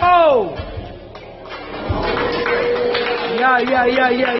cold. Yeah, yeah, yeah, yeah,